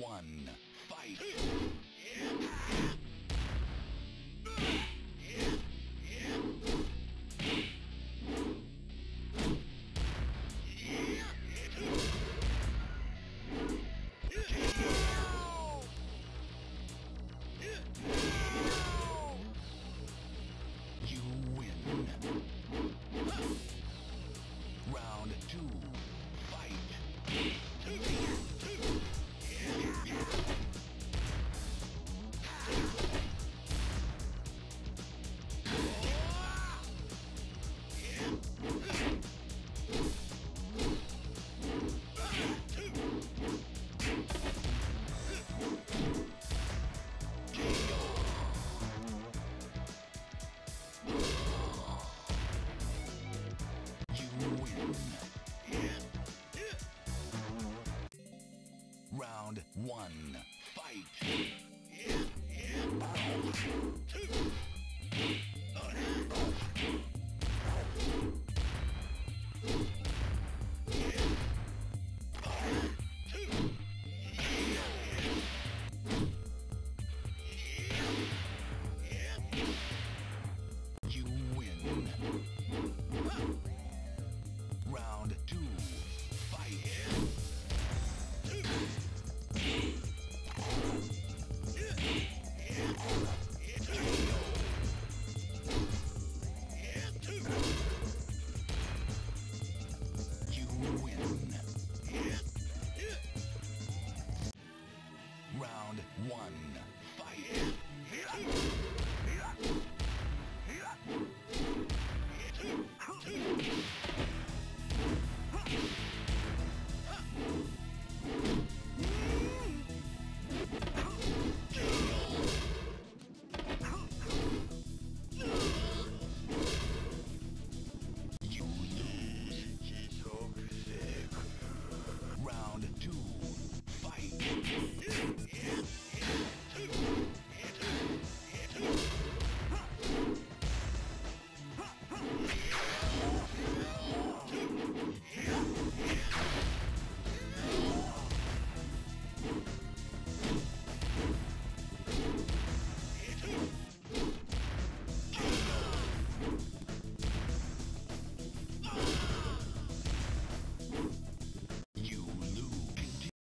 One. Fight. Round one. Fight. win.